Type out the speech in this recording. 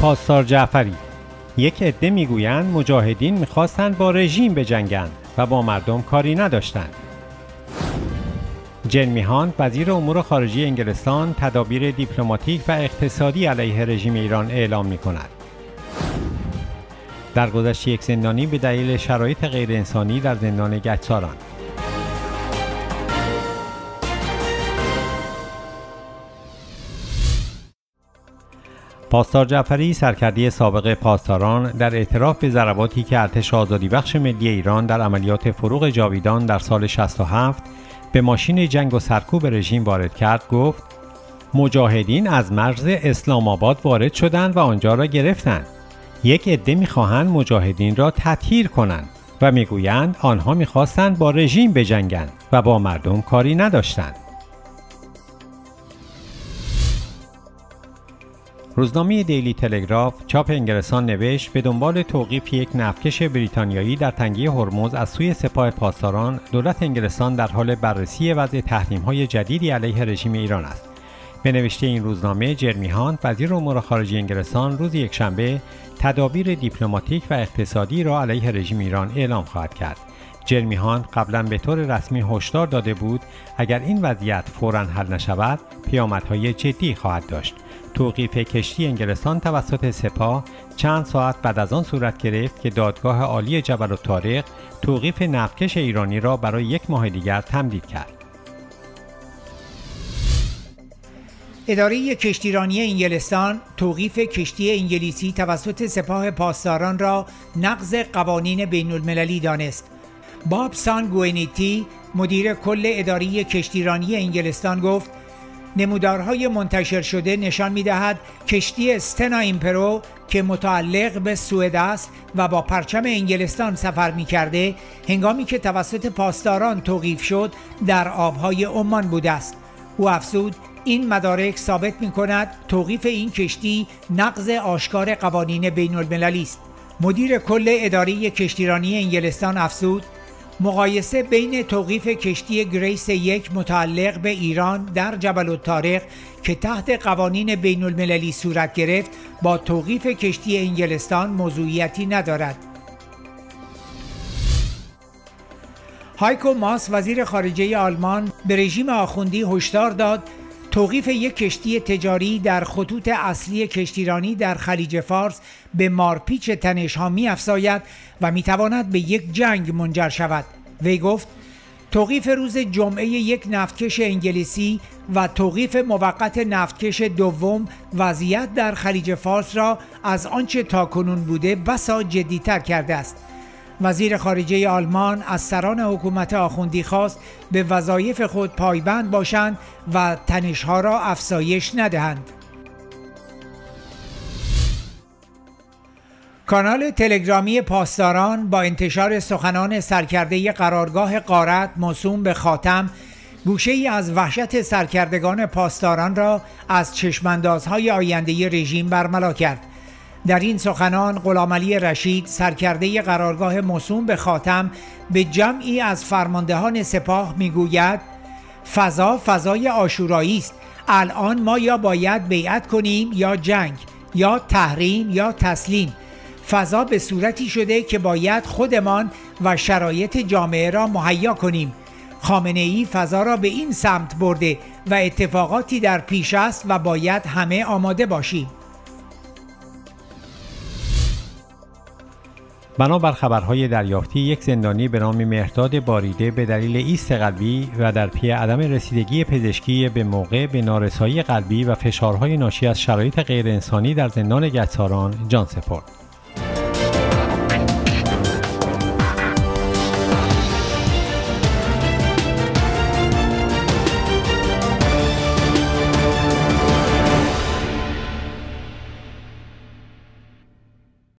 پاسدار جعفری. یک عده می‌گویند مجاهدین می‌خواستند با رژیم بجنگند و با مردم کاری نداشتند. جرمی هانت وزیر امور خارجه انگلستان تدابیر دیپلماتیک و اقتصادی علیه رژیم ایران اعلام می کند. در گذشت یک زندانی به دلیل شرایط غیرانسانی در زندان گچساران. پاسدار جعفری سرکردی سابق پاسداران در اعتراف به ضرباتی که ارتش آزادی بخش ملی ایران در عملیات فروغ جاویدان در سال 67 به ماشین جنگ و سرکوب رژیم وارد کرد گفت مجاهدین از مرز اسلام آباد وارد شدند و آنجا را گرفتند. یک عده می‌خواهند مجاهدین را تطهیر کنند و می‌گویند آنها می‌خواستند با رژیم بجنگند و با مردم کاری نداشتند. روزنامه دیلی تلگراف چاپ انگلستان نوشت به دنبال توقیف یک نفتکش بریتانیایی در تنگه هرمز از سوی سپاه پاسداران دولت انگلستان در حال بررسی وضع های جدیدی علیه رژیم ایران است. به نوشته این روزنامه جرمی هانت وزیر امور خارجه انگلستان روز یکشنبه تدابیر دیپلماتیک و اقتصادی را علیه رژیم ایران اعلام خواهد کرد. جرمی هانت قبلا به طور رسمی هشدار داده بود اگر این وضعیت فورا حل نشود پیامدهای جدی خواهد داشت. توقیف کشتی انگلستان توسط سپاه چند ساعت بعد از آن صورت گرفت که دادگاه عالی جبل الطارق توقیف نفتکش ایرانی را برای یک ماه دیگر تمدید کرد. اداره کشتیرانی انگلستان توقیف کشتی انگلیسی توسط سپاه پاسداران را نقض قوانین بین المللی دانست. باب سان گوینیتی مدیر کل اداره کشتیرانی انگلستان گفت نمودارهای منتشر شده نشان می دهد کشتی استنا ایمپرو که متعلق به سوئد است و با پرچم انگلستان سفر می کرده هنگامی که توسط پاسداران توقیف شد در آبهای عمان بوده است. او افزود این مدارک ثابت می کند توقیف این کشتی نقض آشکار قوانین بین المللی است. مدیر کل اداره کشتیرانی انگلستان افزود مقایسه بین توقیف کشتی گریس یک متعلق به ایران در جبل الطارق که تحت قوانین بین المللی صورت گرفت با توقیف کشتی انگلستان موضوعیتی ندارد. هایکو ماس وزیر خارجه آلمان به رژیم آخوندی هشدار داد توقیف یک کشتی تجاری در خطوط اصلی کشتیرانی در خلیج فارس به مارپیچ تنش ها می افزاید و می تواند به یک جنگ منجر شود. وی گفت توقیف روز جمعه یک نفتکش انگلیسی و توقیف موقت نفتکش دوم وضعیت در خلیج فارس را از آنچه تاکنون بوده بسا جدیتر کرده است. وزیر خارجه آلمان از سران حکومت آخوندی خواست به وظایف خود پایبند باشند و تنشها را افزایش ندهند. کانال تلگرامی پاسداران با انتشار سخنان سرکرده قرارگاه قارت موسوم به خاتم گوشه ای از وحشت سرکردگان پاسداران را از چشماندازهای آینده رژیم برملا کرد. در این سخنان غلامعلی رشید سرکرده قرارگاه موسوم به خاتم به جمعی از فرماندهان سپاه می‌گوید فضا فضای آشورایی است. الان ما یا باید بیعت کنیم یا جنگ یا تحریم یا تسلیم. فضا به صورتی شده که باید خودمان و شرایط جامعه را مهیا کنیم. خامنه ای فضا را به این سمت برده و اتفاقاتی در پیش است و باید همه آماده باشیم. بنابر خبرهای دریافتی یک زندانی به نام مهرداد باریده به دلیل ایست قلبی و در پی عدم رسیدگی پزشکی به موقع به نارسایی قلبی و فشارهای ناشی از شرایط غیرانسانی در زندان گچساران جان سپرد.